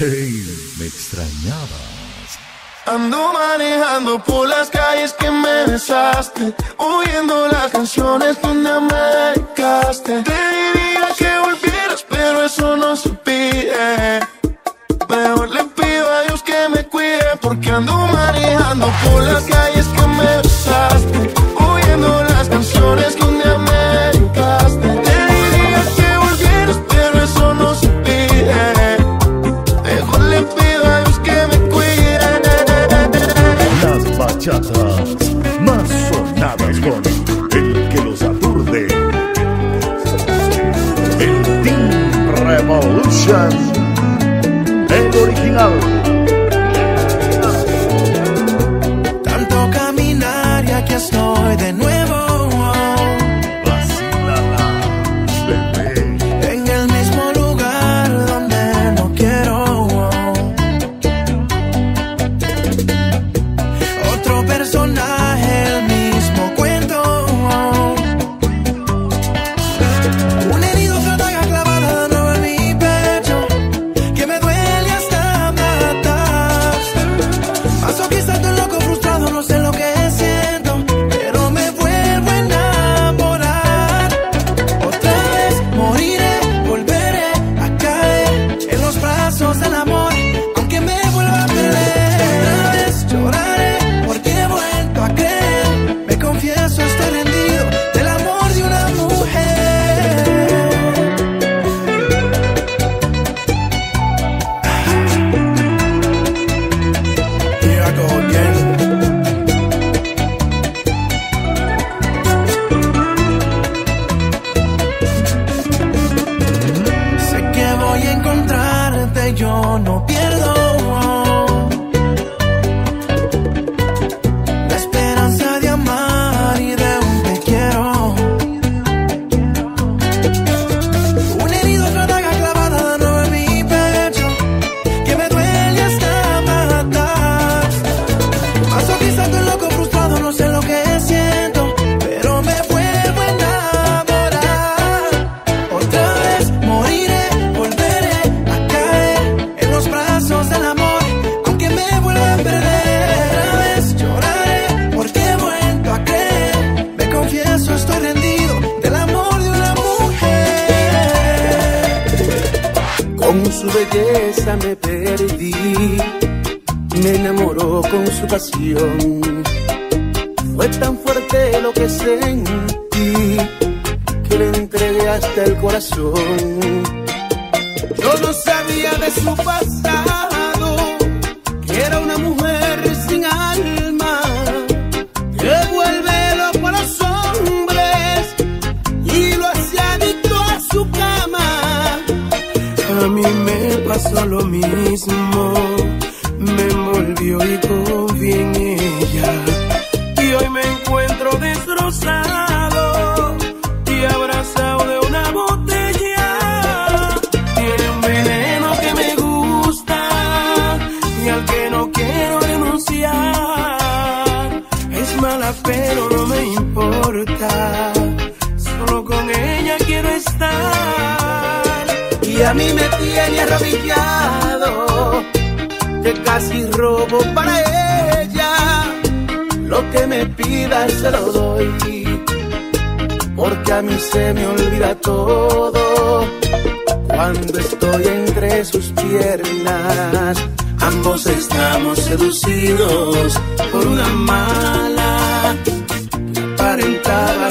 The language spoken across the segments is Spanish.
Me extrañabas. Ando manejando por las calles que me besaste, oyendo las canciones donde me dedicaste. Te diría que volvieras, pero eso no se pide. Mejor le pido a Dios que me cuide, porque ando manejando por las calles que me besaste, oyendo las canciones que Productions, el original. Tanto caminar y aquí estoy de nuevo. En el mismo lugar donde no quiero. Otro personaje.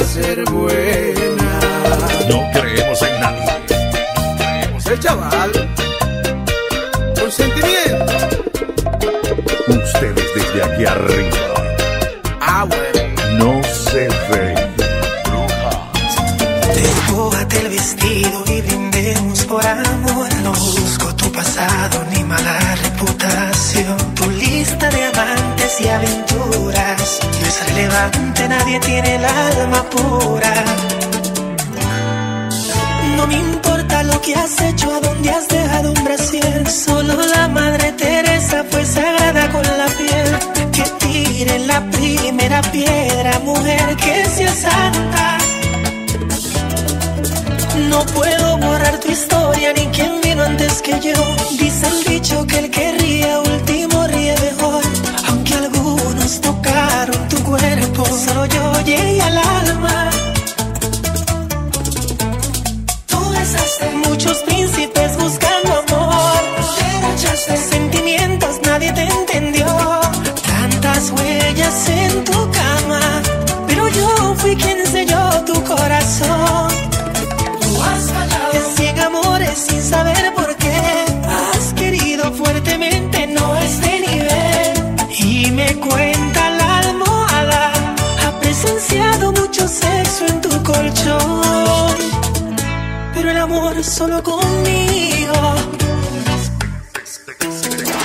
ser buena. No creemos en nadie. Creemos el chaval. Con sentimiento. Ustedes desde aquí arriba levante nadie tiene el alma pura. No me importa lo que has hecho, a dónde has dejado un brasier. Solo la madre Teresa fue sagrada con la piel. Que tire la primera piedra, mujer que sea santa. No puedo borrar tu historia ni quién vino antes que yo. Dicen amor solo conmigo.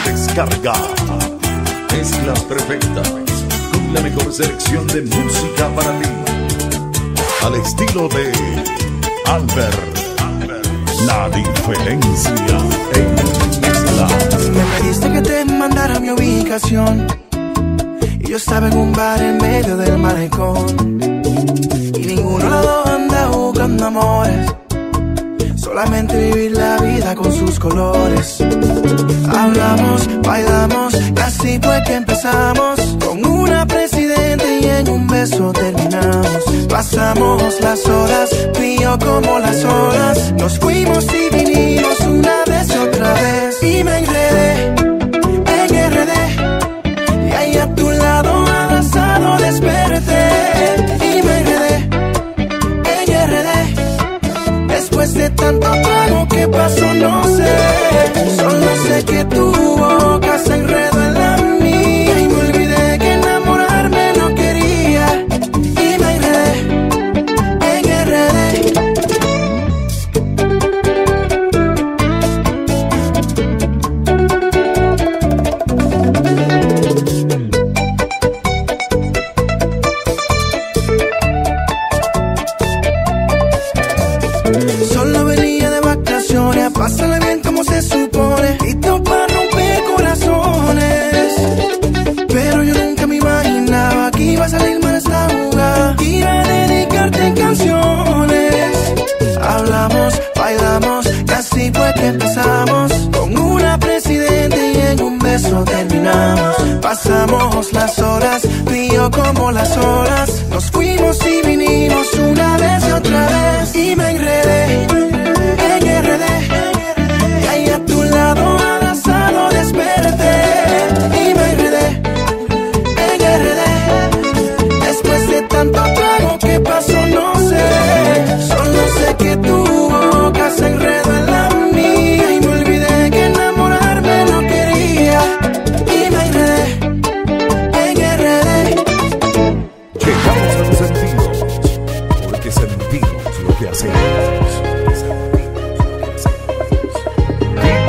Descarga. Mezclas perfectas. Con la mejor selección de música para ti. Al estilo de Albert. La diferencia en mezclas. Me pediste que te mandara mi ubicación. Y yo estaba en un bar en medio del malecón. Y ninguno de los dos andaba buscando amores Solamente vivir la vida con sus colores. Hablamos, bailamos, y así fue que empezamos. Con una presidente y en un beso terminamos. Pasamos las horas, frío como las olas. Nos fuimos y vinimos una vez otra vez. Y me enredé. você.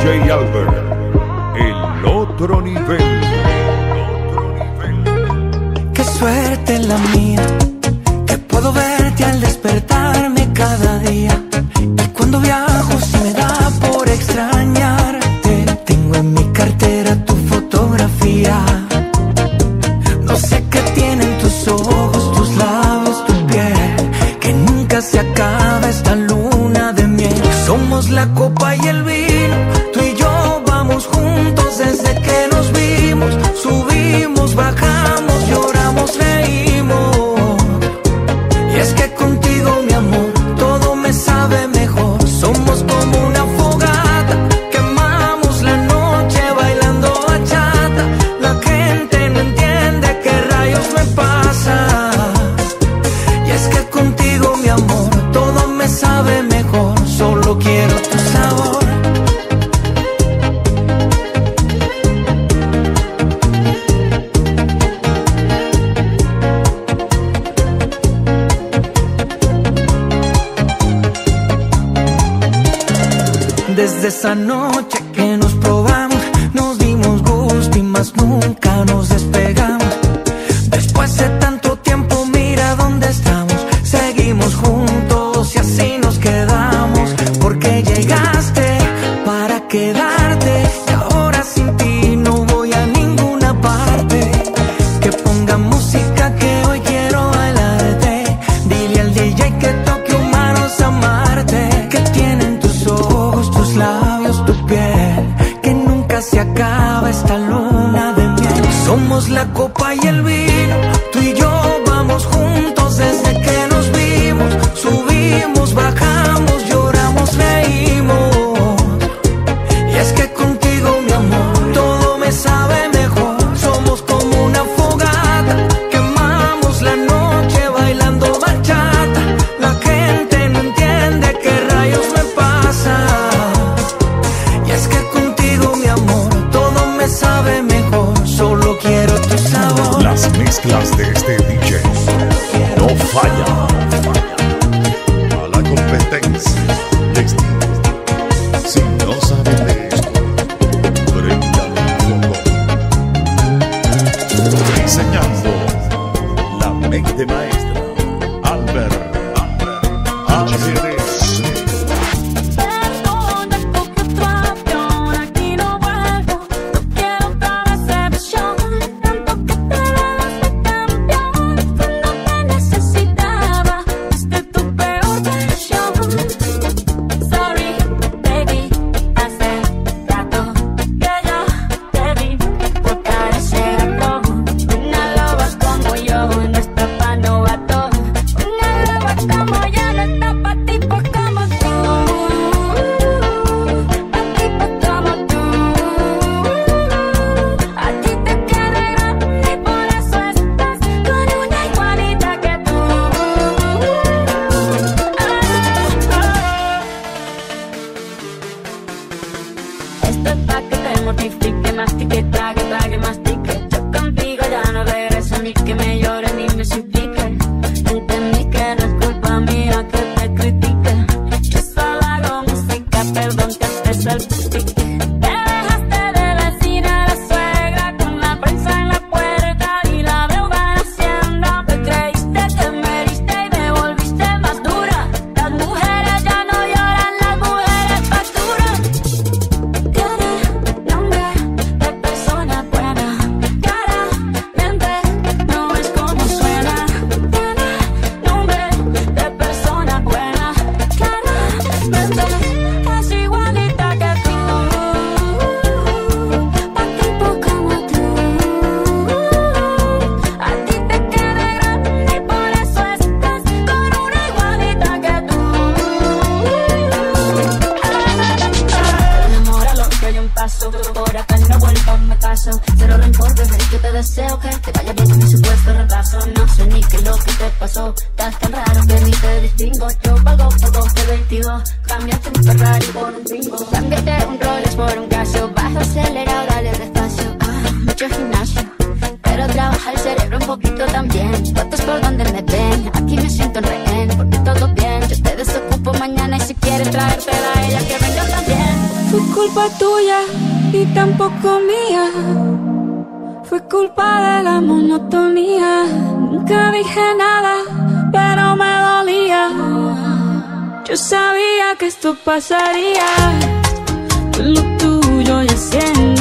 El otro nivel. Qué suerte la mía, que puedo verte al despertarme cada día. Y cuando viajo desde esa noche esto pasaría, lo tuyo y haciendo.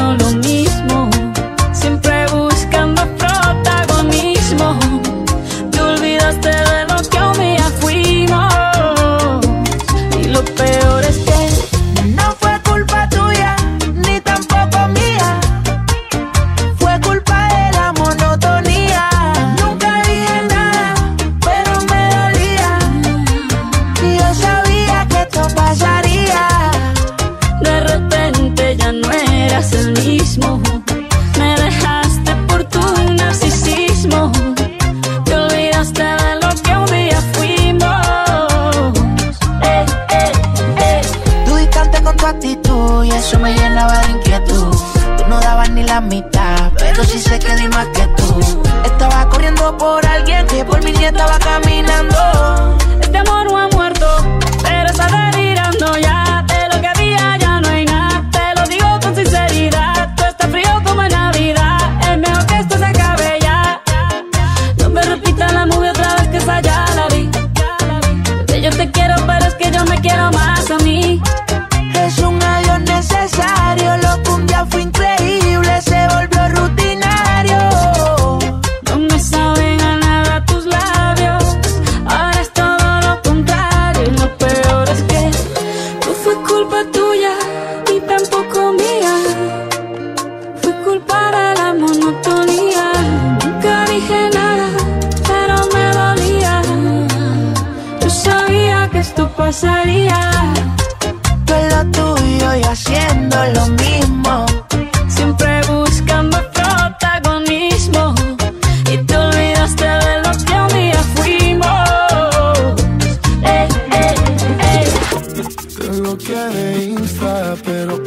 bloqueé de Insta, pero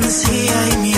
can see I'm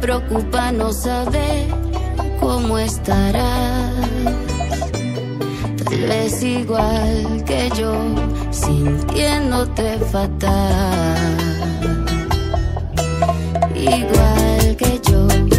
preocupa no saber cómo estarás. Tal vez igual que yo, sintiéndote fatal. Igual que yo.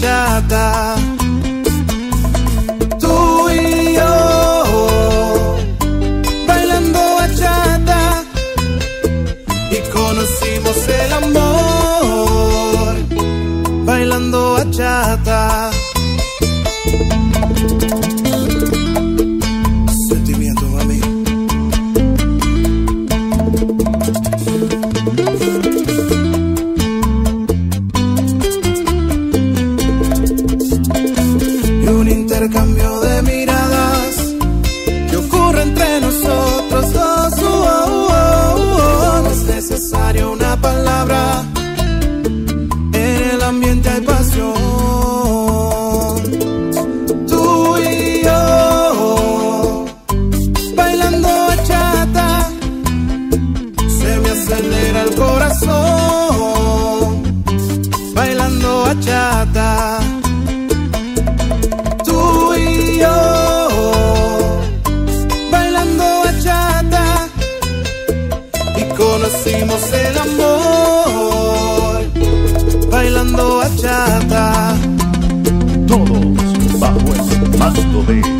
chateada Lee.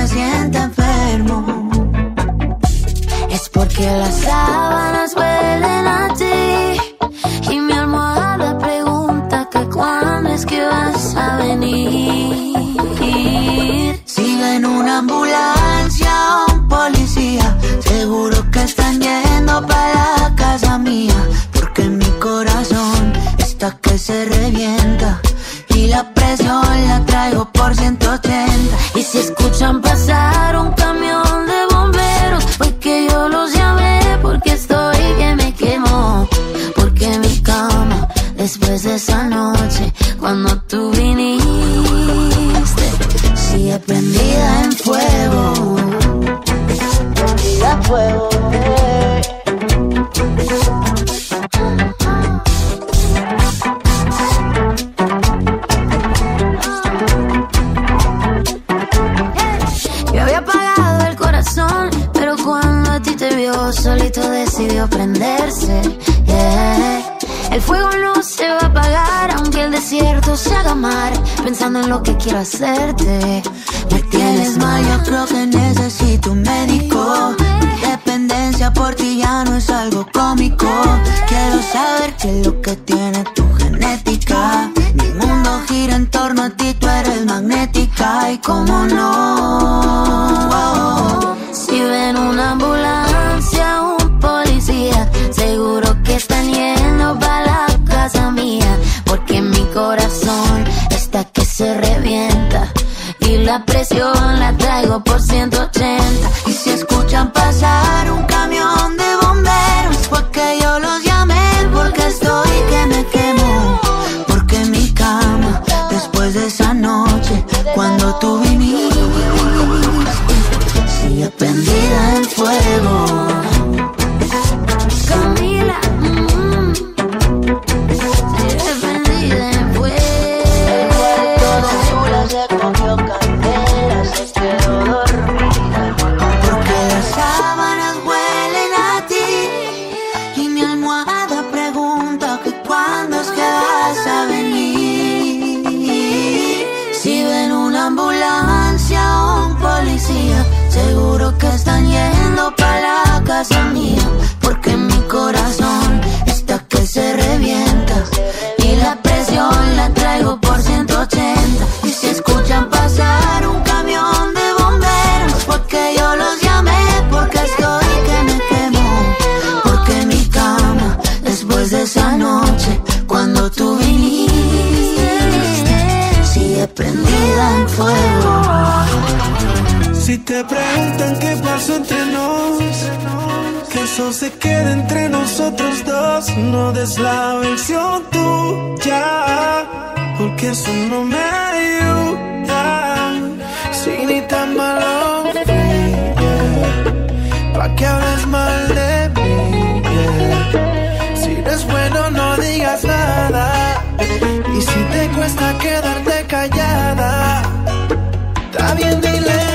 Me sienta quiero hacerte. Si te preguntan qué pasó entre nos, que eso se quede entre nosotros dos. No des la versión tuya, porque eso no me ayuda. Si ni tan malo pa' que hables mal de mí. Si eres bueno, no digas nada. Y si te cuesta quedarte callada bien de